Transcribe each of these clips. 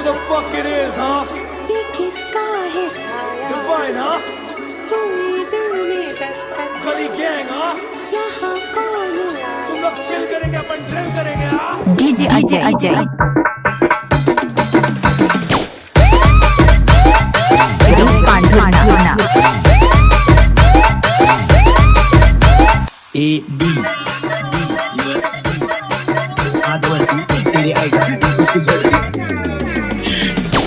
who the fuck it is, huh? ये किसका है साया Divine, huh? हुई दिल में दस्तक Gully gang, huh? यहाँ कौन आया तुम लोग chill करेंगे अपन drill करेंगे, हाँ? DJ Ajay Ajay Pandana A B one तेरे आएगा कुछ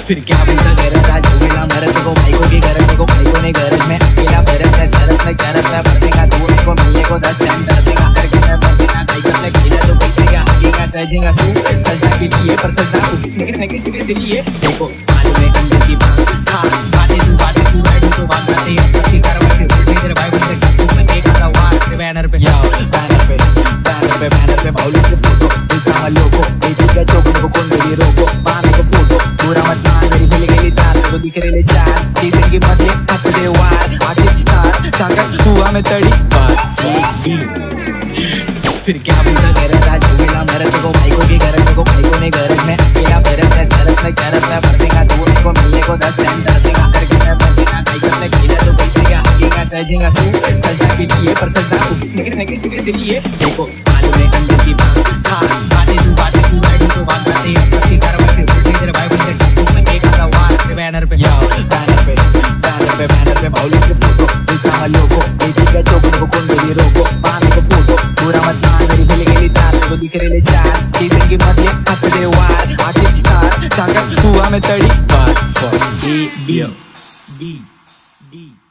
फिर क्या बोलता गरज आज हो गया मरद को भाई को की गरज को भाई को ने गरज में। अकेला बरस है सरस में चरस में बरसेगा तू मेरे को मिलने को दस टाइम दसेगा हर के मैं बरसेगा भाई को खेला तो कैसेगा हगेगा सजेगा तू। सजना के लिए पर सजना तू किसने किसने किसी के लिए। देखो मालूम है अंदर की बात। हाँ बातें तू बातें तू बैठ तो बात बातें। हैं कसकी कार्रवाई फिर उल्टे तेरे भाई का तू मैं एक वार बैनर पे। बैनर पे बैनर पे बैनर पे बाउली के ताकत हुआ में तड़ी फिर क्या बोलता गरज आज गया मरद को भाई को की गरज को भाई को ने गरज में अकेला बरस है, सरस में चरस में बरसेगा तू मेरे को मिलने को दस टाइम दसेगा हर के मैं भाई को मैं खेला तो कैसे कैसेगा हगेगा सजेगा तू? सजना के लिए पर सजना तू किसने किसने किसी के लिए। देखो मालूम है अंदर की बात हाँ बातें तू बातें तू बैठी तो बात बातें हैं। कसकी कार्रवाई फिर उल्टे तेरे भाई बंदे का तू एक आधा वार बैनर पे। बैनर पे बैनर पे बैनर पे, बाउली के फ़ोटो। दिखा वालों को चौक को मेरी रोको पानी को फ़ोटो पूरा मत मान मेरी हिल गली तार को दिख रहे चार सीज़न की मत ले अपने वार आगे तार ताकत हुआ में तड़ी बात फॉर बी बी डी